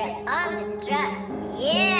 get on the truck. Yeah!